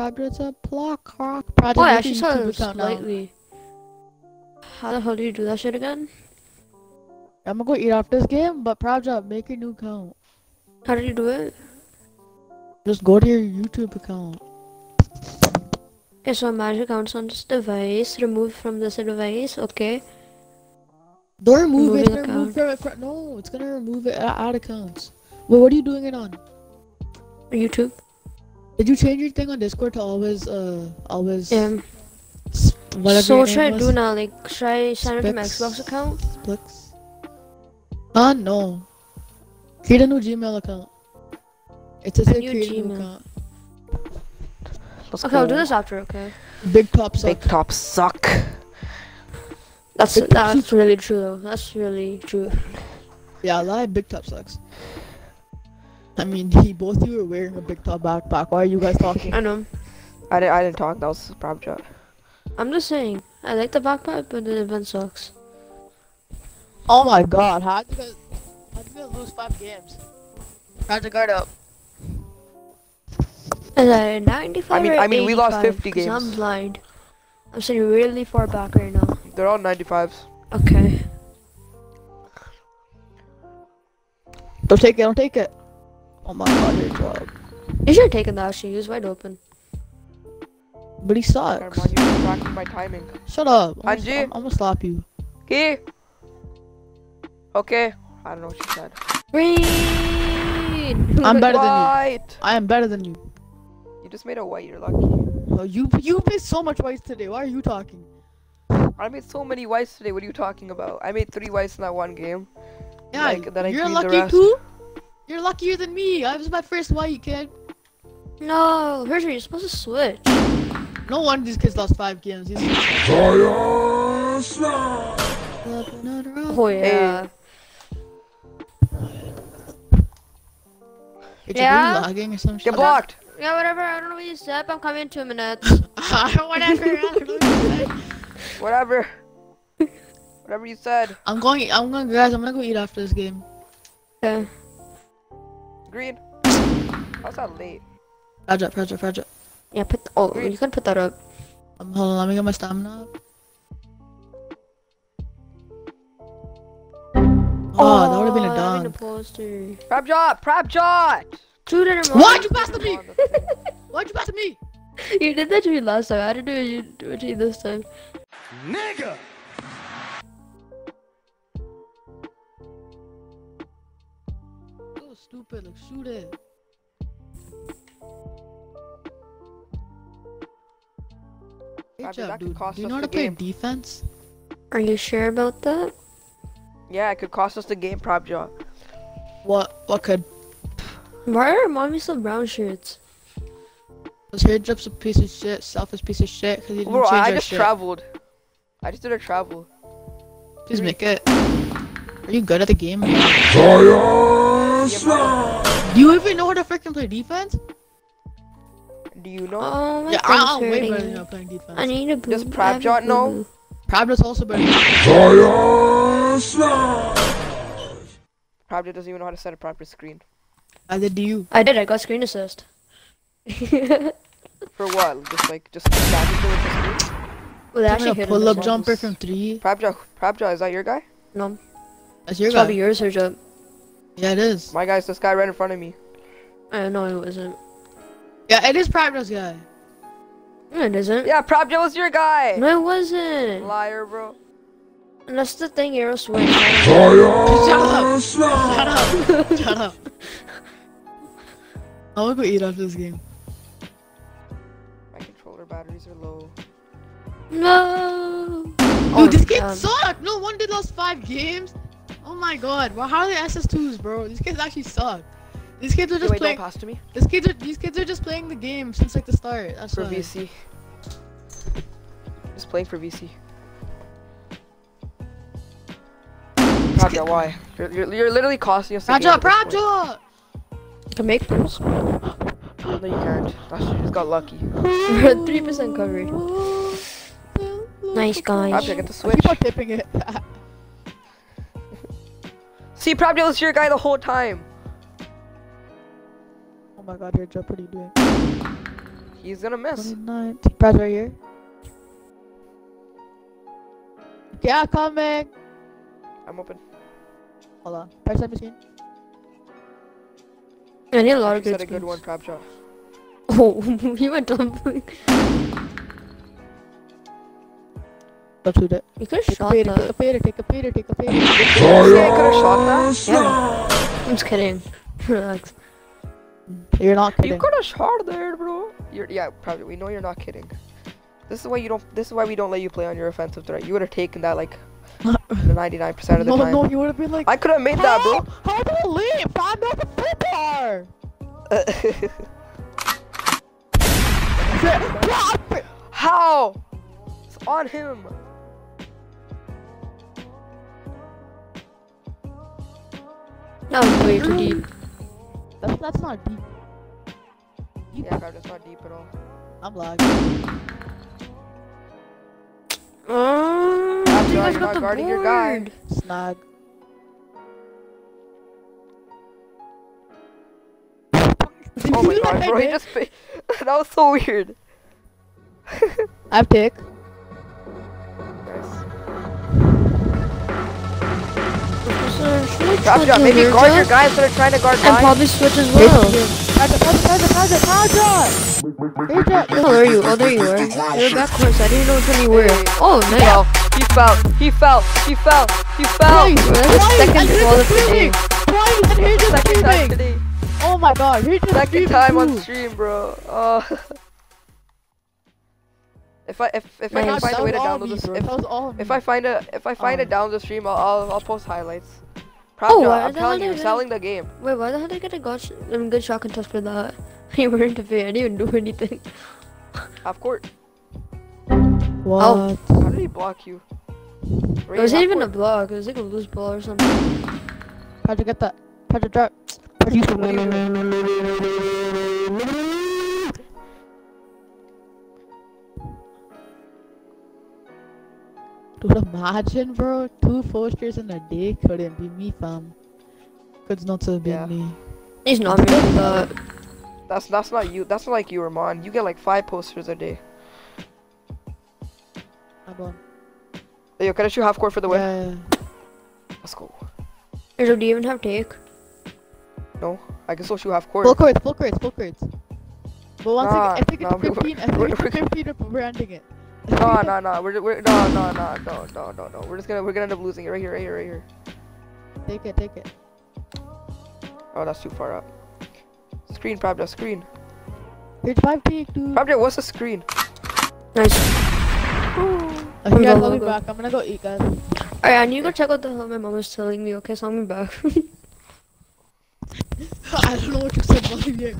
A block rock project. Oh, I actually saw it account now. How the hell do you do that shit again? I'm gonna go eat off this game, but Project, make a new account. How did you do it? Just go to your YouTube account. Okay, so magic accounts on this device. Remove from this device. Okay. Don't remove it. Removing It's gonna remove from it. No, it's gonna remove it out out accounts. Well, what are you doing it on? YouTube. Did you change your thing on Discord to always, uh, always, Yeah. s- whatever so your what should I name do now? Like, should I sign up to my Xbox account? Splix? Uh, no. Create a new Gmail account. It's a say new a new Gmail. account. Let's Okay, I'll do this after. Okay. Big top suck. Big top suck. That's Big that's really true though. That's really true. Yeah, I lie. Big top sucks. I mean, he, both of you are wearing a big top backpack. Why are you guys talking? I know. I didn't. I didn't talk. That was a prop job. I'm just saying. I like the backpack, but the event sucks. oh my god, how did you guys, how did you guys lose five games? How'd you guard up? Is that 95 I mean- or I mean, we lost 50 games. I'm blind. I'm sitting really far back right now. They're all 95s. Okay. Don't take it, don't take it. Oh my god, your job. You should have taken that actually. He was wide open. But he sucks. Come on, you distracted my timing. Shut up. I'm, gonna- Anji. I'm, I'm gonna slap you. Okay. Okay. I don't know what she said. Green! I'm better than you. I am better than you. You just made a white. You're lucky. Oh, you you made so much whites today. Why are you talking? I made so many whites today. What are you talking about? I made three whites in that one game. Yeah, Like, then I you're cleaned the lucky rest. too. You're luckier than me. I was my first white kid. No, Hershey, you're supposed to switch. No wonder these kids lost five games. These Oh yeah. It's Yeah? really lagging or some shit. Get blocked. Yeah, whatever. I don't know what you said, but I'm coming in two minutes. Whatever. I don't know what you said. Whatever. Whatever you said. I'm going. I'm going, guys. I'm gonna go eat after this game. Okay. Green. How's that late? Project, project, project. Yeah, put. Oh, Green. you can put that up. Um, hold on. Let me get my stamina. up. Oh, that would have been a I mean, dunk. a poster. Prop shot. Prop shot. Shoot it, Why'd you pass to me? The thing. Why'd you pass to me? You did that to me last time. I didn't do it you do it to you this time. Nigga! Stupid. Like shoot it. Good Roger, job, dude. cost Do you us know how the to play game. defense? Are you sure about that? Yeah, it could cost us the game. Prop shot. What? What could? Why are mommy still brown shirts? Cause hair drip's a piece of shit. Selfish piece of shit. Cause he didn't Bro, change I our just shit. traveled. I just did a travel. Please make it. Are you good at the game? Fire Do you even know how to freaking play defense? Do you know? Oh my yeah, thing's I'm way hurting. better than you at playing defense. I need a boob. Does I Prab have know? boo-boo. Also better. Than Fire slash! Prop doesn't even know how to set a proper screen. Either do you. I did. I got screen assist. For what? Just like just standing there with the screen. well, they Doing actually a hit pull up jumper from three. Prabja, Prabja, is that your guy? No, That's your it's guy. probably yours, or job. Yeah, it is. My guy's this guy right in front of me. I know it wasn't. Yeah, it is Pravda's guy. No, it isn't. Yeah, Prabja was your guy. No, it wasn't. Liar, bro. And that's the thing, Arrow switch. Fire Shut slash! up. Shut up. I wanna go eat after this game. My controller batteries are low. No. Dude, Oh, this game um, sucked. No wonder they lost five games. Oh my god. Well, how are they SS2s, bro? These kids actually suck. These kids are Hey, just wait, playing. don't pass to me. These kids are these kids are just playing the game since like the start. That's For why. VC. Just playing for VC. Prabja, why? You're, you're, you're literally costing us the game Praja, at this point. Praja! I can make those. No, you can't. That's, you just got lucky. Three percent covered. Nice guys. Prabja, get the I keep on tipping it. See, Prabja was your guy the whole time. oh my god, your job, what are you doing? He's gonna miss. 29. Press right here. Yeah, coming. I'm open. Hold on. Press that machine. I need a lot of You good said a good one, skins. Crabjaw. Oh, he went tumbling. Don't shoot it. You could've Take a shot fader, take a that. fader, take a fader, take a fader. Did you say I could have shot that? Fire I'm just kidding. Relax. You're not You kidding. could have shot there, bro. You're yeah, probably. We know you're not kidding. This is why you don't. This is why we don't let you play on your offensive threat. You would have taken that like 99% of the no, time. no, he would have been like, I could have made that, bro. How, how do I leave? I'm not the football. How? It's on him. That was way too deep. That's, that's not deep. Yeah, God, that's not deep at all. I'm lagging. Oh, Crabjaw, you guys you're got not the guarding your guy. board. Snag. Oh my god, bro, he just. fa- that was so weird. I have pick. Sir, should I Crabjaw, switch maybe over guard your to- guy instead of trying to guard And mine. probably switch as well. Kaja, Kaja, Kaja, Kaja, Kaja! Kaja! Oh, there you. Oh, there you are. You're back close. I didn't know which one you were. Oh, He nice. fell. He fell. He fell. He fell. He fell. Twice! Well, that's the second and he's fall of the day. Twice! And he's just Second time today. Oh my god, he's just Second streaming time on stream, bro. Uh, if I if if I can find a way to download me, this, if, That was all me. if I find a if I find a Oh. download the stream, I'll, I'll I'll post highlights. Oh, Probably, I'm telling hell you, did I- selling the game. Wait, why the hell did I get a good, sh- um, good shot contest for that? You weren't to pay. I didn't even do anything. Half court. What? Oh. How did he block you? It wasn't half even a block. It was like a loose ball or something. How'd you get that? How'd you drop? How'd you Dude, imagine, bro. Two posters in a day couldn't be me, fam. Could not have been Yeah. me. It's not making that. That's that's not you. That's not like you, Ramon. You get like five posters a day. I'm on. Hey, yo, can I shoot half court for the win? Yeah. Let's go. So do you even have take? No, I can still shoot half court. Full crates, full crates, full crates. But once Nah, again, I think get nah, to we- 15, if we we're- get to we're- 15, we're ending it. No, no, no. We're, we're no, no, no, no, no, no, no. We're just gonna we're gonna end up losing it right here, right here, right here. Take it, take it. Oh, that's too far up. Screen, Pravda, screen. Here's five peak, dude. Pravda, what's the screen? Nice. Okay, guys, go, I'll be go. back. I'm gonna go eat, guys. Alright, I need to go check what the hell my mom was telling me. Okay, so I'll be back. I don't know what you said, but yeah.